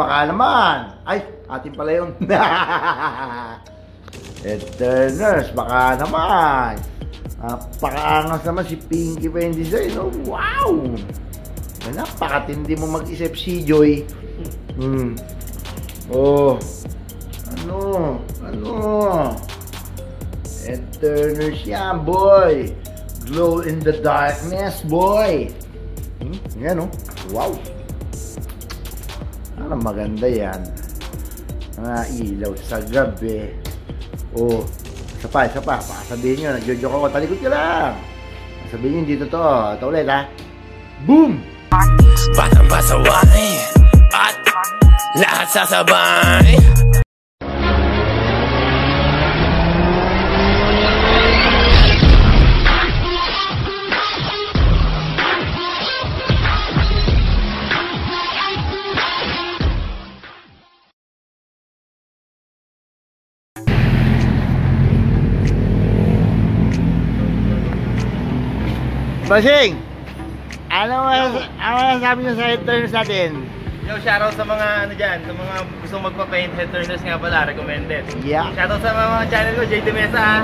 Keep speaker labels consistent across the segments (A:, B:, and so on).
A: Baka naman. Ay, atin pala yun. Eterners, baka naman. Napakaangas naman si Pinky yung design. Oh, wow! Napakatindi mo mag-isip si Joy. Hmm. Oh. Ano? Ano? Eterners yan, boy. Glow in the darkness, boy. Hmm? Yan, oh. Wow. Parang maganda yan. Mga ilaw sa gabi. Oh, isa pa, isa pa. Baka sabihin nyo, nagjojoke ako. Talikod ka lang. Sabihin nyo, dito to. Ito ulit, ha? Boom!
B: Batang pasaway At lahat sasabay
A: Basing! Ano mas, ano masasabi nyo sa headturners natin?
C: Yo, shoutout sa mga ano dyan, sa mga gustong magpa-paint head turners nga pala, recommended.
A: Yeah.
C: Shoutout sa mga channel ko, JD Mesa.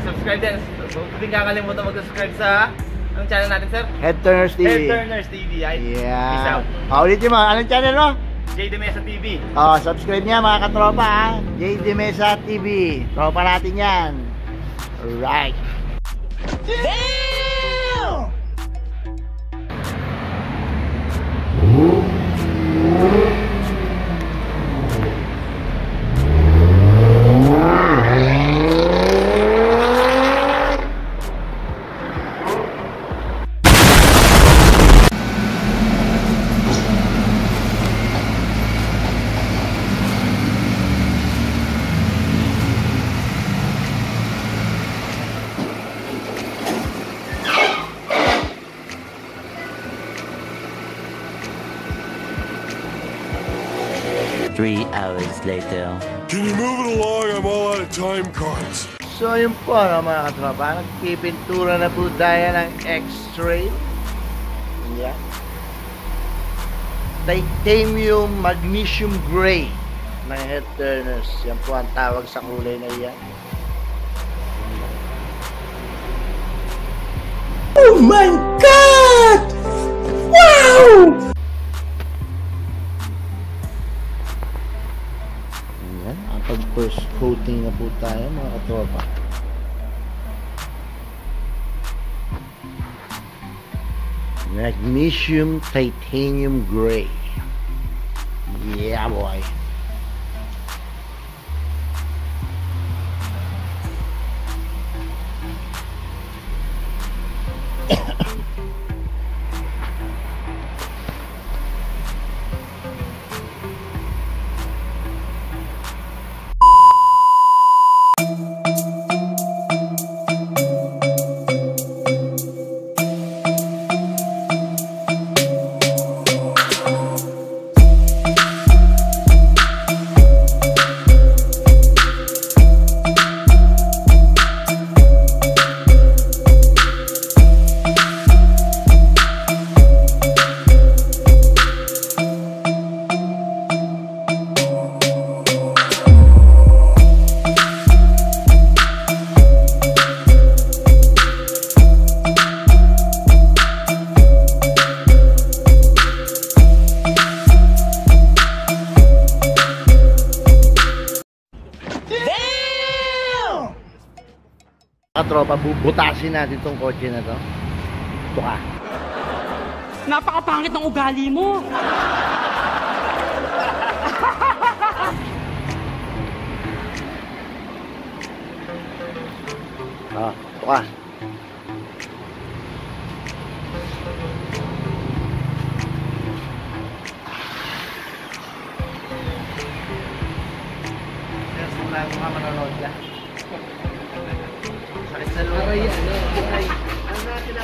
C: Subscribe din. So, hindi kakalimutan mag-subscribe sa anong channel natin, sir?
A: Headturners TV.
C: Head Turners TV. Ay, Peace
A: Yeah.
C: out.
A: Ah, ulitin mo, anong channel mo?
C: JD Mesa TV.
A: Oh, subscribe niya mga katropa ha. JD Mesa TV. Tropa natin yan. Alright.
D: Three hours later.
E: Can you move it along? I'm all out of time cards.
A: So yun po no, mga katropa. Nagpipintura na po tayo ng X-Trail. Yeah. Titanium Magnesium Gray ng head turners. Yan po ang tawag sa kulay na yan. Ayan, first coating na po tayo mga katropa. Magnesium Titanium Gray. Yeah, boy. Katropa, bubutasin natin tong kotse na to. Ito ka.
F: Napakapangit ng ugali mo.
A: Ah, ito ka.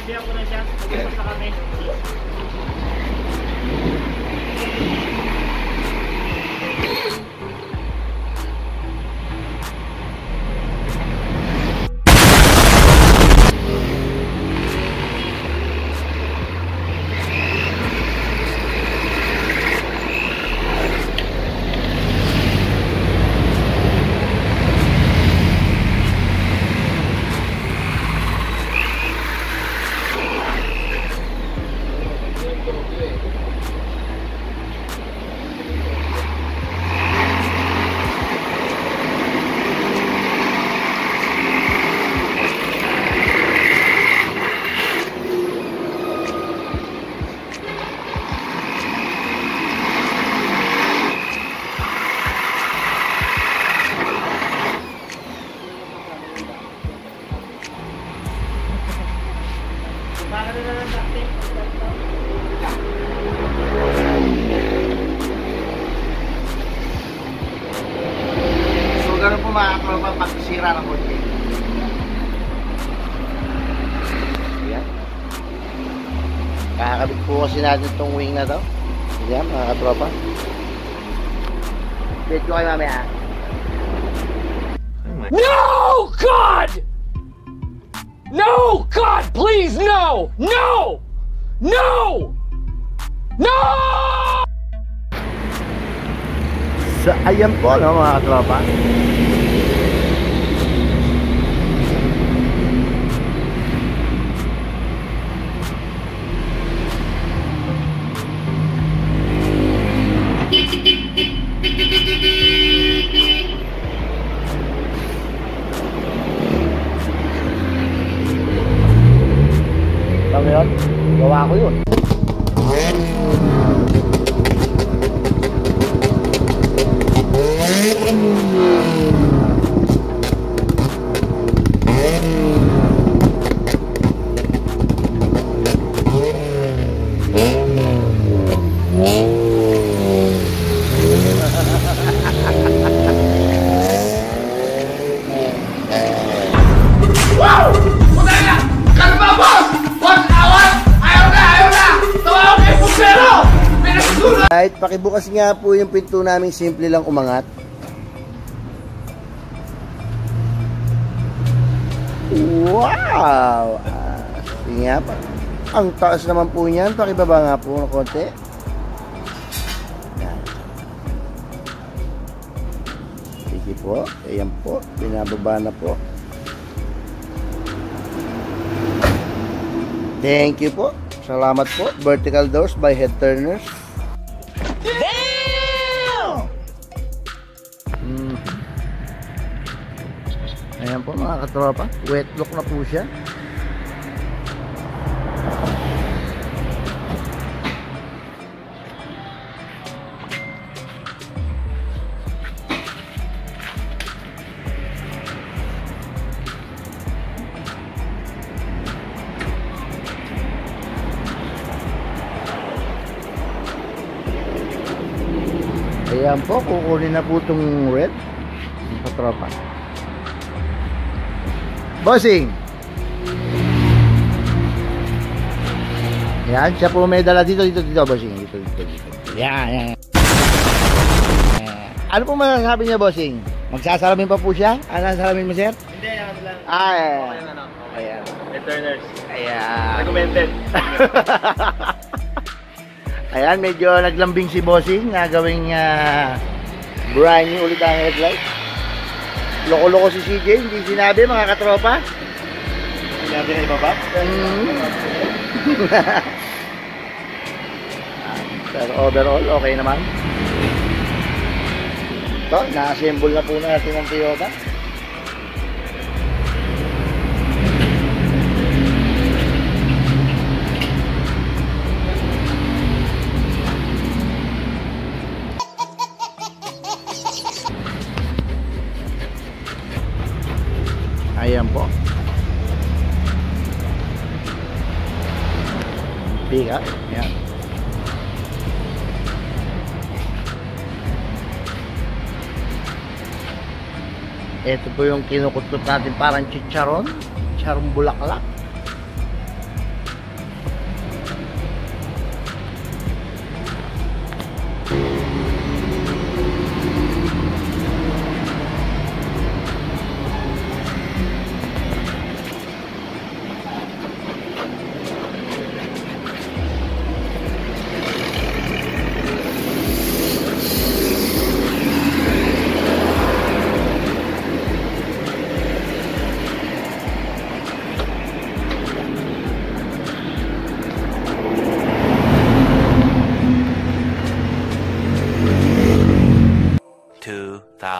A: Sinabihan ko na siya. Mag-isip na kami. So, ganun po mga katropa pagsisira ng kotse. Ayan. Kakakabit po kasi natin itong wing na to. Ayan, mga katropa. Wait ko kayo mamaya.
F: No, God! No, God, please, no! No! No! No!
A: So, ayan po, no, mga katropa. Gawa ko yun. Kahit pakibukas nga po yung pinto namin simple lang umangat. Wow! Ah, nga pa. Ang taas naman po niyan. Pakibaba nga po ng konti. Yan. Sige po. Ayan po. Binababa na po. Thank you po. Salamat po. Vertical doors by Head Turners. Mm. Ayan po mga katropa. Wet look na po siya. Ayan po, kukunin na po itong red. Ang katropa. Bossing! Yan, siya po may dala dito, dito, dito, bossing. Dito, dito, dito. Yan, yan. yan. Ano po masasabi niya, bossing? Magsasalamin pa po siya? Ano sasalamin mo, sir?
C: Hindi, yan lang.
A: Ah,
C: Okay
A: ayan.
C: na, ano.
A: Ayan.
C: Returners.
A: Ayan.
C: Recommended.
A: Ayan, medyo naglambing si Bossing na gawing uh, brand new ulit ang headlight. Loko-loko si CJ, hindi sinabi mga katropa.
C: Sinabi na ibaba?
A: Mm. Pero overall, okay naman. Ito, na-assemble na po natin ang Toyota. Ito po yung kinukutot natin parang chicharon. Chicharon bulaklak.